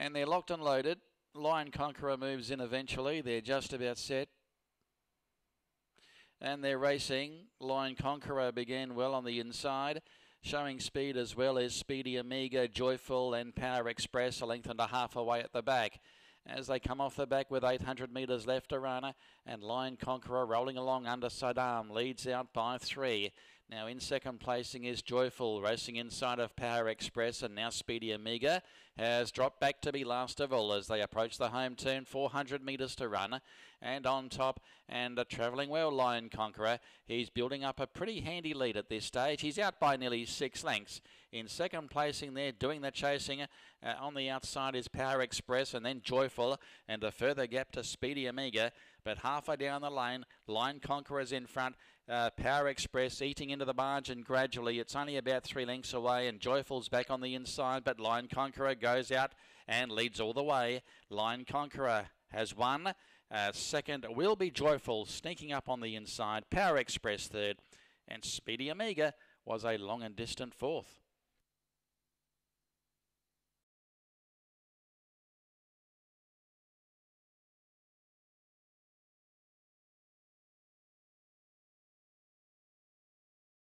And they're locked and loaded. Lion Conqueror moves in eventually. They're just about set. And they're racing. Lion Conqueror began well on the inside. Showing speed as well as Speedy Amiga, Joyful and Power Express a length and a half away at the back as they come off the back with 800 metres left to run. And Lion Conqueror rolling along under Saddam leads out by three. Now in second placing is Joyful, racing inside of Power Express, and now Speedy Amiga has dropped back to be last of all as they approach the home turn. 400 metres to run, and on top, and a travelling well, Lion Conqueror. He's building up a pretty handy lead at this stage. He's out by nearly six lengths. In second placing there, doing the chasing uh, on the outside is Power Express, and then Joyful, and a further gap to Speedy Amiga. But halfway down the lane, Lion Conqueror's in front. Uh, Power Express eating into the margin gradually. It's only about three lengths away, and Joyful's back on the inside, but Lion Conqueror goes out and leads all the way. Lion Conqueror has won. Uh, second will be Joyful, sneaking up on the inside. Power Express third, and Speedy Amiga was a long and distant fourth.